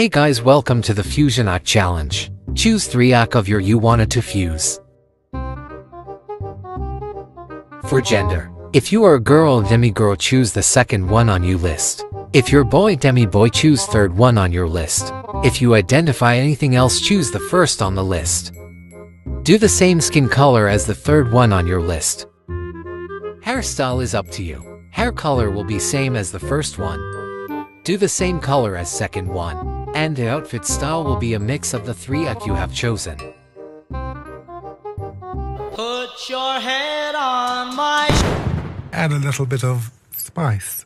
Hey guys welcome to the Fusion Act Challenge. Choose 3 act of your you wanted to fuse. For gender. If you are a girl demi girl choose the second one on you list. If you're boy demi boy choose third one on your list. If you identify anything else choose the first on the list. Do the same skin color as the third one on your list. Hairstyle is up to you. Hair color will be same as the first one. Do the same color as second one. And the outfit style will be a mix of the three that you have chosen. Put your head on my Add a little bit of spice.